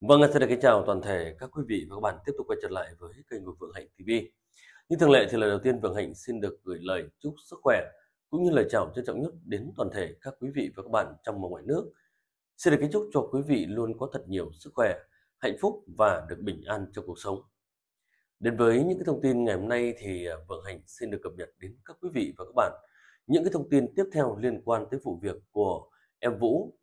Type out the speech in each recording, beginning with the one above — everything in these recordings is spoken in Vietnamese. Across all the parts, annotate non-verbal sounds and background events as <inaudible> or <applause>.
Vâng, xin được kính chào toàn thể các quý vị và các bạn tiếp tục quay trở lại với kênh của Vượng Hạnh TV. Như thường lệ thì lời đầu tiên Vượng Hạnh xin được gửi lời chúc sức khỏe cũng như lời chào trân trọng nhất đến toàn thể các quý vị và các bạn trong và ngoài nước. Xin được kính chúc cho quý vị luôn có thật nhiều sức khỏe, hạnh phúc và được bình an trong cuộc sống. Đến với những cái thông tin ngày hôm nay thì à, Vượng Hạnh xin được cập nhật đến các quý vị và các bạn những cái thông tin tiếp theo liên quan tới vụ việc của em Vũ.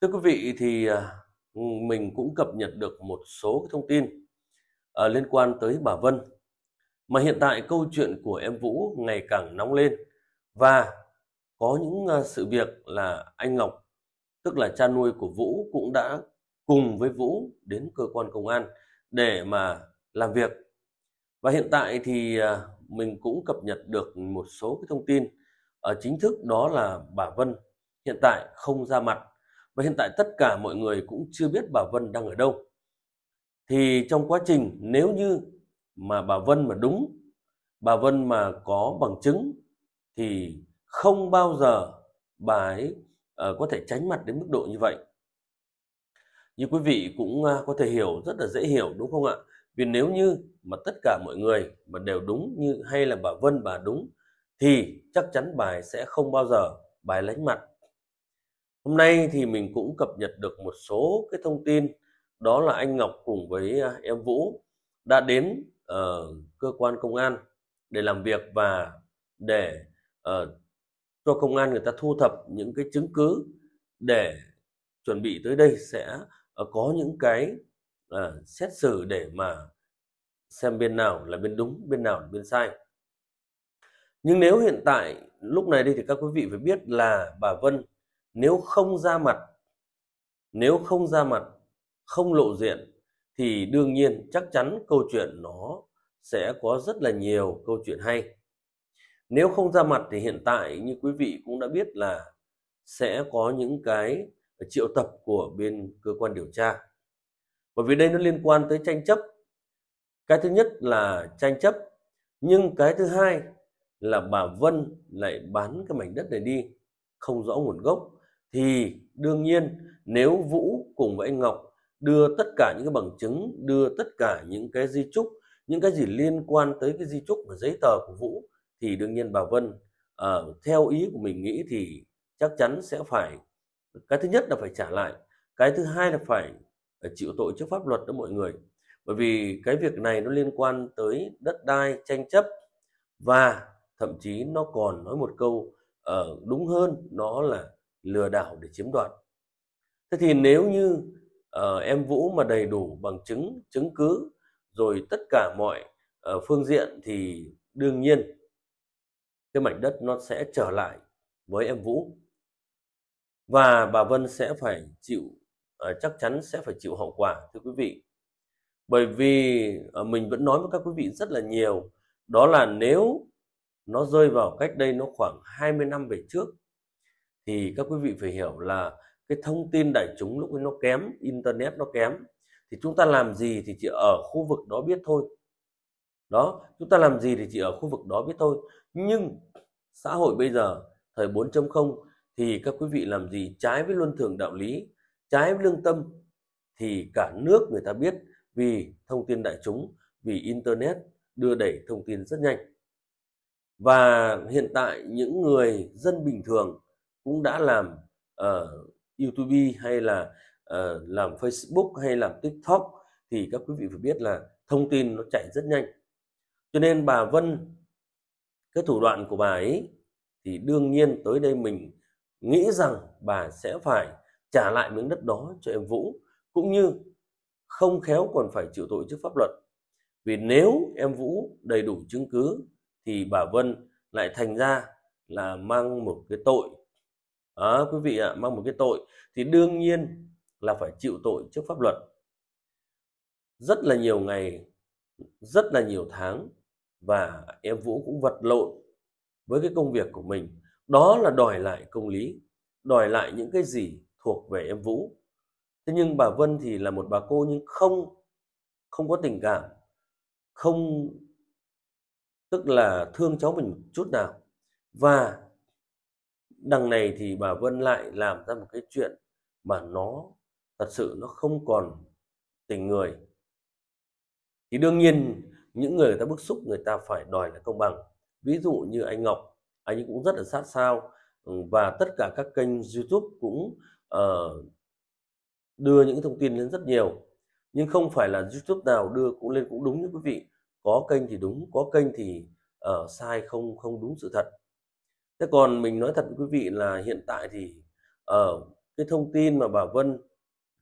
Thưa quý vị thì à, Ừ, mình cũng cập nhật được một số cái thông tin à, liên quan tới bà Vân. Mà hiện tại câu chuyện của em Vũ ngày càng nóng lên và có những ờ, sự việc là anh Ngọc, tức là cha nuôi của Vũ cũng đã cùng với Vũ đến cơ quan công an để mà làm việc. Và hiện tại thì ờ, mình cũng cập nhật được một số cái thông tin ở chính thức đó là bà Vân hiện tại không ra mặt và hiện tại tất cả mọi người cũng chưa biết bà Vân đang ở đâu. Thì trong quá trình nếu như mà bà Vân mà đúng, bà Vân mà có bằng chứng thì không bao giờ bà ấy uh, có thể tránh mặt đến mức độ như vậy. Như quý vị cũng uh, có thể hiểu rất là dễ hiểu đúng không ạ? Vì nếu như mà tất cả mọi người mà đều đúng như hay là bà Vân bà đúng thì chắc chắn bài sẽ không bao giờ bài lánh mặt Hôm nay thì mình cũng cập nhật được một số cái thông tin. Đó là anh Ngọc cùng với à, em Vũ đã đến uh, cơ quan công an để làm việc và để uh, cho công an người ta thu thập những cái chứng cứ để chuẩn bị tới đây sẽ uh, có những cái uh, xét xử để mà xem bên nào là bên đúng bên nào là bên sai. Nhưng nếu hiện tại lúc này đây thì các quý vị phải biết là bà Vân nếu không ra mặt, nếu không ra mặt, không lộ diện, thì đương nhiên chắc chắn câu chuyện nó sẽ có rất là nhiều câu chuyện hay. Nếu không ra mặt thì hiện tại như quý vị cũng đã biết là sẽ có những cái triệu tập của bên cơ quan điều tra. Bởi vì đây nó liên quan tới tranh chấp. Cái thứ nhất là tranh chấp, nhưng cái thứ hai là bà Vân lại bán cái mảnh đất này đi, không rõ nguồn gốc thì đương nhiên nếu Vũ cùng với anh Ngọc đưa tất cả những cái bằng chứng, đưa tất cả những cái di chúc, những cái gì liên quan tới cái di chúc và giấy tờ của Vũ thì đương nhiên bà Vân à, theo ý của mình nghĩ thì chắc chắn sẽ phải cái thứ nhất là phải trả lại, cái thứ hai là phải ờ, chịu tội trước pháp luật đó mọi người. Bởi vì cái việc này nó liên quan tới đất đai tranh chấp và thậm chí nó còn nói một câu uh, đúng hơn nó là lừa đảo để chiếm đoạt. Thế thì nếu như uh, em Vũ mà đầy đủ bằng chứng, chứng cứ rồi tất cả mọi uh, phương diện thì đương nhiên cái mảnh đất nó sẽ trở lại với em Vũ và bà Vân sẽ phải chịu uh, chắc chắn sẽ phải chịu hậu quả thưa quý vị bởi vì uh, mình vẫn nói với các quý vị rất là nhiều đó là nếu nó rơi vào cách đây nó khoảng 20 năm về trước thì các quý vị phải hiểu là cái thông tin đại chúng lúc ấy nó kém, internet nó kém. Thì chúng ta làm gì thì chỉ ở khu vực đó biết thôi. Đó, chúng ta làm gì thì chỉ ở khu vực đó biết thôi. Nhưng xã hội bây giờ, thời 4.0 thì các quý vị làm gì? Trái với luân thường đạo lý, trái với lương tâm, thì cả nước người ta biết vì thông tin đại chúng, vì internet đưa đẩy thông tin rất nhanh. Và hiện tại những người dân bình thường cũng đã làm uh, YouTube hay là uh, làm Facebook hay làm TikTok thì các quý vị phải biết là thông tin nó chạy rất nhanh. Cho nên bà Vân cái thủ đoạn của bà ấy thì đương nhiên tới đây mình nghĩ rằng bà sẽ phải trả lại miếng đất đó cho em Vũ cũng như không khéo còn phải chịu tội trước pháp luật. Vì nếu em Vũ đầy đủ chứng cứ thì bà Vân lại thành ra là mang một cái tội à, quý vị ạ à, mang một cái tội thì đương nhiên là phải chịu tội trước pháp luật. Rất là nhiều ngày rất là nhiều tháng và em Vũ cũng vật lộn với cái công việc của mình. Đó là đòi lại công lý đòi lại những cái gì thuộc về em Vũ. Thế nhưng bà Vân thì là một bà cô nhưng không không có tình cảm không tức là thương cháu mình chút nào. Và đằng này thì bà Vân lại làm ra một cái chuyện mà nó thật sự nó không còn tình người. Thì đương nhiên những người người ta bức xúc người ta phải đòi lại công bằng. Ví dụ như anh Ngọc anh ấy cũng rất là sát sao ừ, và tất cả các kênh YouTube cũng uh, đưa những thông tin lên rất nhiều. Nhưng không phải là YouTube nào đưa cũng lên cũng đúng như quý vị. Có kênh thì đúng có kênh thì uh, sai không không đúng sự thật thế còn mình nói thật với quý vị là hiện tại thì ở uh, cái thông tin mà bà Vân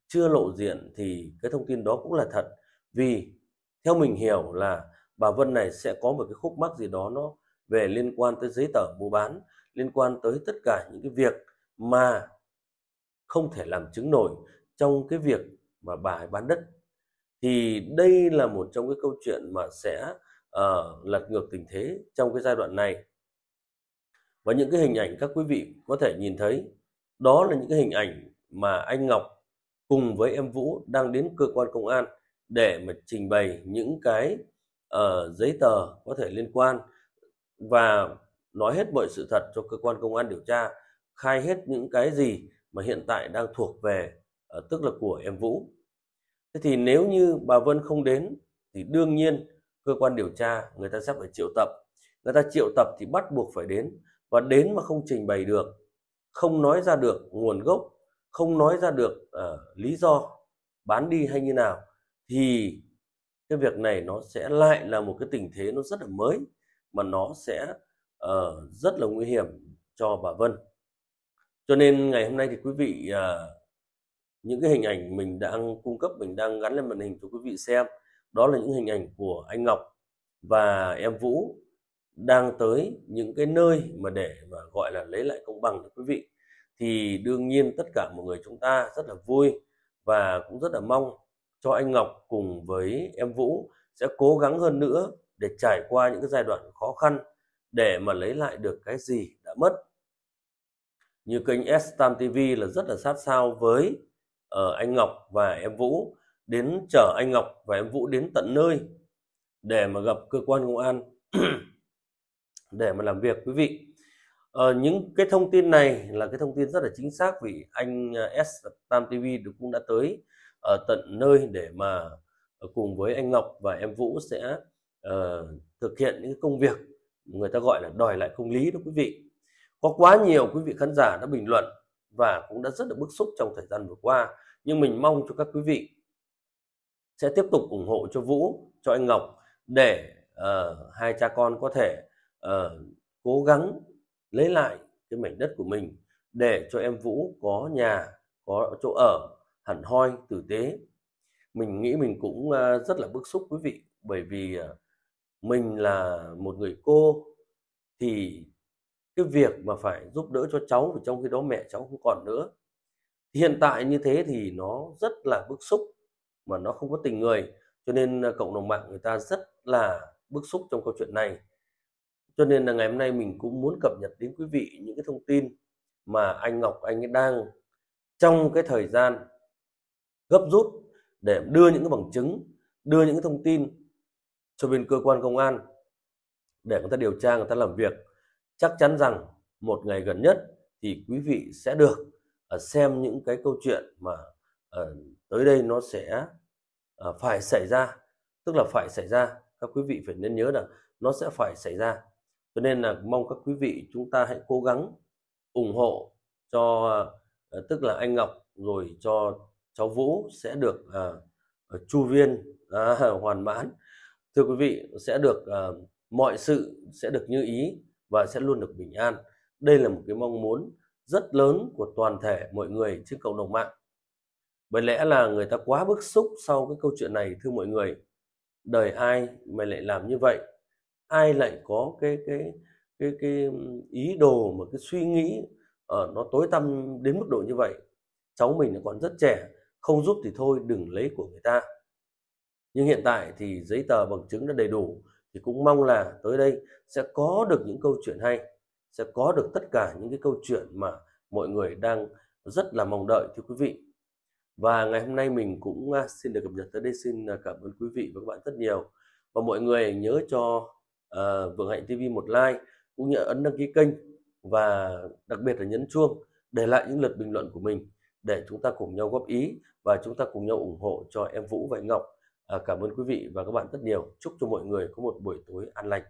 chưa lộ diện thì cái thông tin đó cũng là thật. Vì theo mình hiểu là bà Vân này sẽ có một cái khúc mắc gì đó nó về liên quan tới giấy tờ mua bán liên quan tới tất cả những cái việc mà không thể làm chứng nổi trong cái việc mà bà ấy bán đất. Thì đây là một trong cái câu chuyện mà sẽ uh, lật ngược tình thế trong cái giai đoạn này và những cái hình ảnh các quý vị có thể nhìn thấy đó là những cái hình ảnh mà anh Ngọc cùng với em Vũ đang đến cơ quan công an để mà trình bày những cái uh, giấy tờ có thể liên quan và nói hết mọi sự thật cho cơ quan công an điều tra khai hết những cái gì mà hiện tại đang thuộc về uh, tức là của em Vũ. Thế thì nếu như bà Vân không đến thì đương nhiên cơ quan điều tra người ta sẽ phải triệu tập. Người ta triệu tập thì bắt buộc phải đến và đến mà không trình bày được không nói ra được nguồn gốc không nói ra được uh, lý do bán đi hay như nào thì cái việc này nó sẽ lại là một cái tình thế nó rất là mới mà nó sẽ uh, rất là nguy hiểm cho bà Vân. Cho nên ngày hôm nay thì quý vị uh, những cái hình ảnh mình đang cung cấp mình đang gắn lên màn hình cho quý vị xem đó là những hình ảnh của anh Ngọc và em Vũ đang tới những cái nơi mà để mà gọi là lấy lại công bằng cho quý vị thì đương nhiên tất cả mọi người chúng ta rất là vui và cũng rất là mong cho anh Ngọc cùng với em Vũ sẽ cố gắng hơn nữa để trải qua những cái giai đoạn khó khăn để mà lấy lại được cái gì đã mất. Như kênh S Tam TV là rất là sát sao với uh, anh Ngọc và em Vũ đến chở anh Ngọc và em Vũ đến tận nơi để mà gặp cơ quan công an <clears throat> để mà làm việc quý vị. ờ, những cái thông tin này là cái thông tin rất là chính xác vì anh à, S Tam TV cũng đã tới ở tận nơi để mà ờ, cùng với anh Ngọc và em Vũ sẽ uh, thực hiện những công việc người ta gọi là đòi lại công lý đó quý vị. Có quá nhiều quý vị khán giả đã bình luận và cũng đã rất là bức xúc trong thời gian vừa qua. Nhưng mình mong cho các quý vị sẽ tiếp tục ủng hộ cho Vũ, cho anh Ngọc để uh, hai cha con có thể uh, cố gắng lấy lại cái mảnh đất của mình để cho em Vũ có nhà, có chỗ ở hẳn hoi tử tế. Mình nghĩ mình cũng uh, rất là bức xúc quý vị bởi vì uh, mình là một người cô thì cái việc mà phải giúp đỡ cho cháu và trong khi đó mẹ cháu không còn nữa. Hiện tại như thế thì nó rất là bức xúc mà nó không có tình người cho nên cộng đồng mạng người ta rất là bức xúc trong câu chuyện này cho nên là ngày hôm nay mình cũng muốn cập nhật đến quý vị những cái thông tin mà anh Ngọc, anh ấy đang trong cái thời gian gấp rút để đưa những cái bằng chứng, đưa những cái thông tin cho bên cơ quan công an để người ta điều tra, người ta làm việc. Chắc chắn rằng một ngày gần nhất thì quý vị sẽ được à, xem những cái câu chuyện mà ờ, tới đây nó sẽ à, phải xảy ra. Tức là phải xảy ra, các quý vị phải nên nhớ là nó sẽ phải xảy ra cho nên là mong các quý vị chúng ta hãy cố gắng ủng hộ cho ờ, tức là anh Ngọc rồi cho cháu Vũ sẽ được uh, chu viên uh, <laughs> hoàn mãn. Thưa quý vị sẽ được uh, mọi sự sẽ được như ý và sẽ luôn được bình an. Đây là một cái mong muốn rất lớn của toàn thể mọi người trên cộng đồng mạng. Bởi lẽ là người ta quá bức xúc sau cái câu chuyện này thưa mọi người. Đời ai mày lại làm như vậy? Ai lại có cái cái cái cái ý đồ mà cái suy nghĩ ở uh, nó tối tăm đến mức độ như vậy? Cháu mình còn rất trẻ không giúp thì thôi đừng lấy của người ta. Nhưng hiện tại thì giấy tờ bằng chứng đã đầy đủ thì cũng mong là tới đây sẽ có được những câu chuyện hay sẽ có được tất cả những cái câu chuyện mà mọi người đang rất là mong đợi thưa quý vị. Và ngày hôm nay mình cũng à, xin được cập nhật tới đây. Xin à, cảm ơn quý vị và các bạn rất nhiều. Và mọi người nhớ cho uh, Vượng Hạnh TV một like cũng như ấn đăng ký kênh và đặc biệt là nhấn chuông để lại những lượt bình luận của mình để chúng ta cùng nhau góp ý và chúng ta cùng nhau ủng hộ cho em Vũ và anh Ngọc. À, cảm ơn quý vị và các bạn rất nhiều. Chúc cho mọi người có một buổi tối an lành.